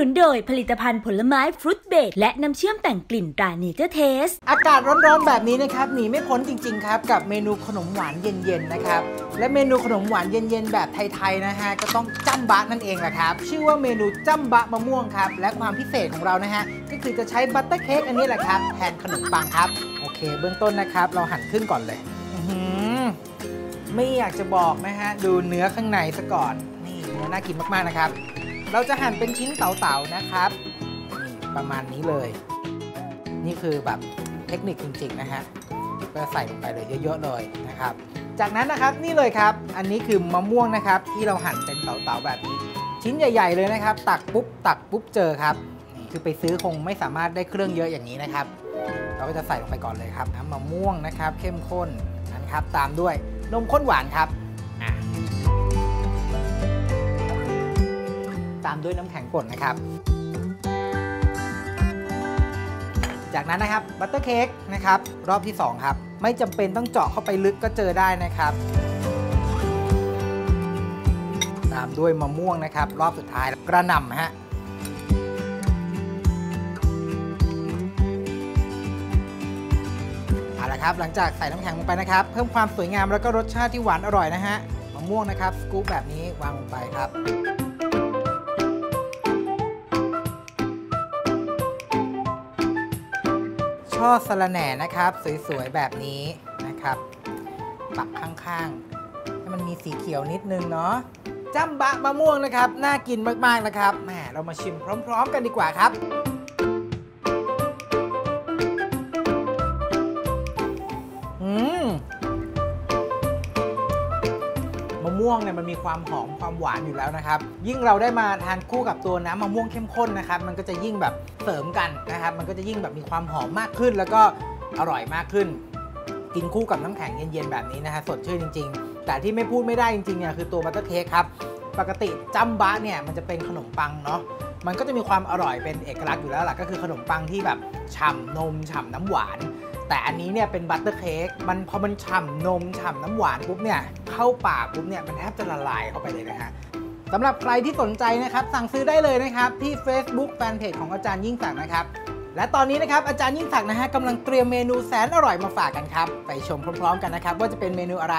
สนับสนุนโดยผลิตภัณฑ์ผลไม้ฟรุตเบรดและน้ำเชื่อมแต่งกลิ่นตราเนเจอร์เทส อากาศร้อนๆแบบนี้นะครับหนีไม่พ้นจริง ๆ ครับ กับเมนูขนมหวานเย็นๆนะครับ และเมนูขนมหวานเย็นๆแบบไทยๆนะฮะก็ต้องจ้ำบะนั่นเองแหละครับ ชื่อว่าเมนูจ้ำบะมะม่วงครับ และความพิเศษของเรานะฮะก็คือจะใช้ butter cake อันนี้แหละครับแทนขนมปังครับโอเค เบื้องต้นนะครับ เราหั่นครึ่งก่อนเลยไม่อยากจะบอกนะฮะดูเนื้อข้างในซะก่อนนี่เนื้อน่ากินมากๆนะครับ เราจะหั่นเป็นชิ้นเต๋าๆนะครับนี่ประมาณนี้เลย นี่คือแบบเทคนิคจริงๆนะฮะก็ใส่ลงไปเลยเยอะๆเลยนะครับ จากนั้นนะครับนี่เลยครับ อันนี้คือมะม่วงนะครับ ที่เราหั่นเป็นเต๋าๆแบบนี้ ชิ้นใหญ่ ๆ เลยนะครับ ตักปุ๊บตักปุ๊บเจอครับนี่คือไปซื้อคงไม่สามารถได้เครื่องเยอะอย่างนี้นะครับ เราก็จะใส่ลงไปก่อนเลยครับน้ำมะม่วงนะครับ เข้มข้นนะครับ ตามด้วยนมข้นหวานครับอะ ตามด้วยน้ำแข็งป่นนะครับ จากนั้นนะครับบัตเตอร์เค้กนะครับรอบที่ 2 ครับ ไม่จำเป็นต้องเจาะเข้าไปลึกก็เจอได้นะครับ ตามด้วยมะม่วงนะครับ รอบสุดท้ายกระหน่ำฮะเอาละครับหลังจากใส่น้ำแข็งลงไปนะครับ เพิ่มความสวยงามแล้วก็รสชาติที่หวานอร่อยนะฮะมะม่วงนะครับสกู๊ปแบบนี้วางลงไปครับ ช่อสะระแหน่นะครับ สวยๆ แบบนี้นะครับ ปักข้างๆ ให้มันมีสีเขียวนิดนึงเนาะจ้ำบะมะม่วงนะครับ น่ากินมากๆนะครับแหมเรามาชิมพร้อม ๆ กันดีกว่าครับ ม่วงเนี่ยมันมีความหอมความหวานอยู่แล้วนะครับ ยิ่งเราได้มาทานคู่กับตัวน้ำมะม่วงเข้มข้นนะครับ มันก็จะยิ่งแบบเสริมกันนะครับ มันก็จะยิ่งแบบมีความหอมมากขึ้น แล้วก็อร่อยมากขึ้น กินคู่กับน้ำแข็งเย็นๆแบบนี้นะฮะสดชื่นจริง ๆ แต่ที่ไม่พูดไม่ได้จริงๆเนี่ยคือตัวบัตเตอร์เค้กครับปกติจัมบะเนี่ยมันจะเป็นขนมปังเนาะมันก็จะมีความอร่อยเป็นเอกลักษณ์อยู่แล้วล่ะก็คือขนมปังที่แบบฉ่ำนมฉ่ำน้ำหวาน แต่อันนี้เนี่ยเป็นบัตเตอร์เค้กมันพอมันฉ่ำนมฉ่ำน้ำหวานปุ๊บเนี่ยเข้าปากปุ๊บเนี่ยมันแทบจะละลายเข้าไปเลยนะฮะสำหรับใครที่สนใจนะครับ สั่งซื้อได้เลยนะครับที่ Facebook Fanpage ของอาจารย์ยิ่งศักดิ์นะครับ และตอนนี้นะครับอาจารย์ยิ่งศักดิ์นะฮะกำลังเตรียมเมนูแสนอร่อยมาฝากกันครับ ไปชมพร้อมๆกันนะครับ ว่าจะเป็นเมนูอะไร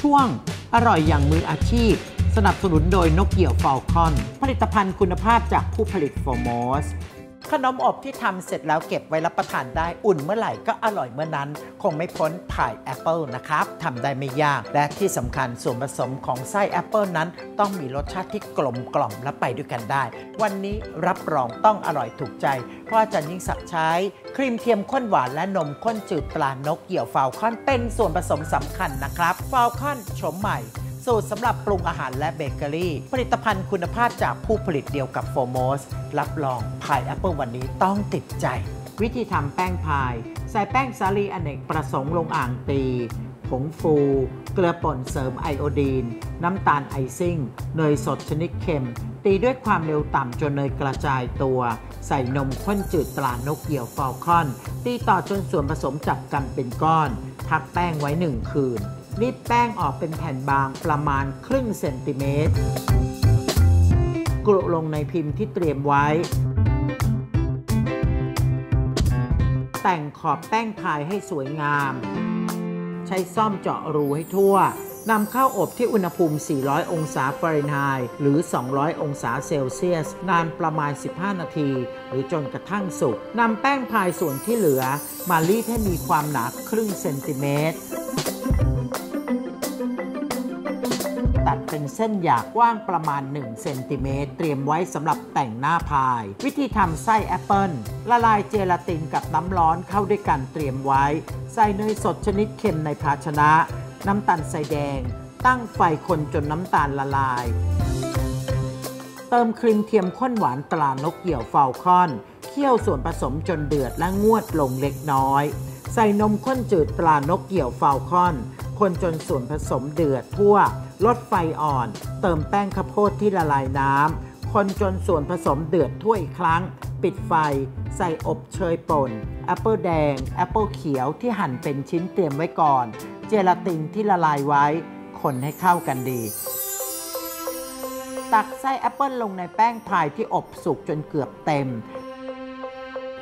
ช่วงอร่อยอย่างมืออาชีพ สนับสนุนโดยนกเหยี่ยวฟอลคอน ผลิตภัณฑ์คุณภาพจากผู้ผลิตโฟร์โมสต์ ขนมอบที่ทำเสร็จแล้วเก็บไว้รับประทานได้อุ่นเมื่อไหร่ก็อร่อยเมื่อนั้น คงไม่พ้นพายแอปเปิลนะครับทำได้ไม่ยาก และที่สำคัญส่วนผสมของไส้แอปเปิลนั้นต้องมีรสชาติที่กลมกล่อมและไปด้วยกันได้ วันนี้รับรองต้องอร่อยถูกใจ เพราะอาจารย์ยิ่งศักดิ์ใช้ ครีมเทียมข้นหวานและนมข้นจืดตรานกเหยี่ยว Falcon เป็นส่วนผสมสำคัญนะครับ Falcon โฉมใหม่ สูตรสำหรับปรุงอาหารและเบเกอรี่ ผลิตภัณฑ์คุณภาพจากผู้ผลิตเดียวกับ Foremost รับรองพายแอปเปิลวันนี้ต้องติดใจ วิธีทำแป้งพาย ใส่แป้งสาลีอเนกประสงค์ลงอ่างตีผงฟู เกลือป่นเสริมไอโอดีน น้ำตาลไอซิ่ง เนยสดชนิดเค็ม ตีด้วยความเร็วต่ำจนเนยกระจายตัว ใส่นมข้นจืดตรานกเกี่ยวฟอลคอน ตีต่อจนส่วนผสมจับกันเป็นก้อน พักแป้งไว้หนึ่งคืน รีดแป้งออกเป็นแผ่นบางประมาณครึ่งเซนติเมตรกลุลงในพิมพ์ที่เตรียมไว้ แต่งขอบแป้งพายให้สวยงาม ใช้ซ่อมเจาะรูให้ทั่วนำเข้าอบที่อุณหภูมิ 400 องศาฟาเรนไฮต์หรือ 200 องศาเซลเซียส นานประมาณ 15 นาที หรือจนกระทั่งสุกนำแป้งพายส่วนที่เหลือ มารีดให้มีความหนาครึ่งเซนติเมตร เป็นเส้นหยักกว้างประมาณ 1 เซนติเมตร เตรียมไว้สำหรับแต่งหน้าพาย วิธีทำไส้แอปเปิลละลายเจลาตินกับน้ำร้อนเข้าด้วยกันเตรียมไว้ ใส่เนยสดชนิดเค็มในภาชนะ น้ำตาลทรายแดง ตั้งไฟคนจนน้ำตาลละลาย เติมครีมเทียมข้นหวานตรานกเหยี่ยว Falcon เคี่ยวส่วนผสมจนเดือดและงวดลงเล็กน้อย ใส่นมข้นจืดตรานกเหยี่ยว Falcon คนจนส่วนผสมเดือดทั่วลดไฟอ่อน เติมแป้งข้าวโพดที่ละลายน้ำคนจนส่วนผสมเดือดทั่วอีกครั้ง ปิดไฟ ใส่อบเชยป่นแอปเปิลแดงแอปเปิลเขียวที่หั่นเป็นชิ้นเตรียมไว้ก่อน เจลาตินที่ละลายไว้ คนให้เข้ากันดี ตักไส้แอปเปิลลงในแป้งพายที่อบสุกจนเกือบเต็ม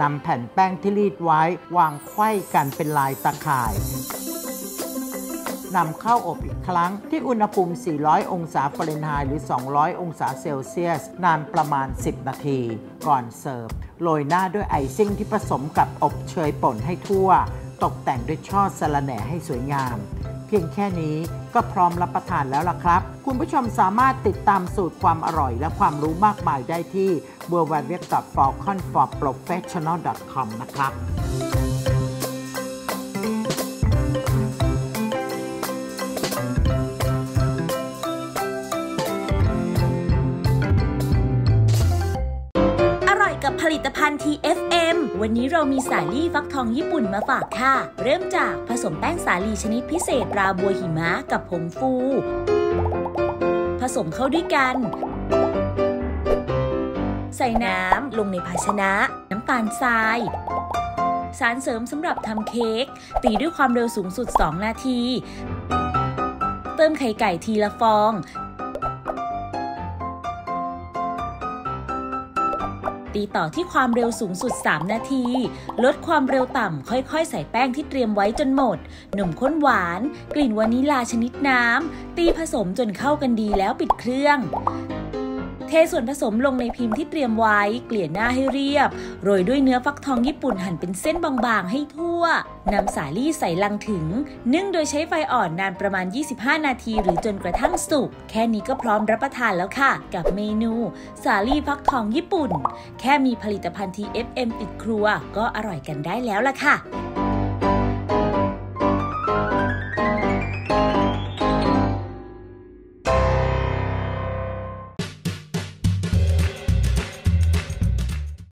นำแผ่นแป้งที่รีดไว้ วางไขว้กันเป็นลายตะข่าย นำเข้าอบอีกครั้ง ที่อุณหภูมิ 400 องศาฟาเรนไฮต์หรือ 200 องศาเซลเซียส นานประมาณ 10 นาที ก่อนเสิร์ฟโรยหน้าด้วยไอซิ่งที่ผสมกับอบเชยป่นให้ทั่ว ตกแต่งด้วยช่อสะระแหน่ให้สวยงาม เพียงแค่นี้ก็พร้อมรับประทานแล้วล่ะครับ คุณผู้ชมสามารถติดตามสูตรความอร่อยและความรู้มากมายได้ที่ www.falconforprofessional.com นะครับ ลิตภัณฑ์ TFM วันนี้เรามีสาลี่ฟักทองญี่ปุ่นมาฝากค่ะ เริ่มจากผสมแป้งสาลีชนิดพิเศษราบัวหิมะกับผงฟู ผสมเข้าด้วยกัน ใส่น้ำลงในภาชนะ น้ำตาลทราย สารเสริมสำหรับทำเค้ก ตีด้วยความเร็วสูงสุด 2 นาที เติมไข่ไก่ทีละฟอง ตีต่อที่ความเร็วสูงสุด 3 นาที ลดความเร็วต่ำ ค่อยๆ ใส่แป้งที่เตรียมไว้จนหมด หนุ่มข้นหวาน กลิ่นวานิลาชนิดน้ำ ตีผสมจนเข้ากันดีแล้วปิดเครื่อง เทส่วนผสมลงในพิมพ์ที่เตรียมไว้ เกลี่ยหน้าให้เรียบ โรยด้วยเนื้อฟักทองญี่ปุ่นหั่นเป็นเส้นบางๆ ให้ทั่วนำสาลี่ใส่ลังถึง นึ่งโดยใช้ไฟอ่อนนานประมาณ 25 นาทีหรือจนกระทั่งสุก แค่นี้ก็พร้อมรับประทานแล้วค่ะ กับเมนูสาลี่ฟักทองญี่ปุ่น แค่มีผลิตภัณฑ์ TFM ติดครัว ก็อร่อยกันได้แล้วล่ะค่ะ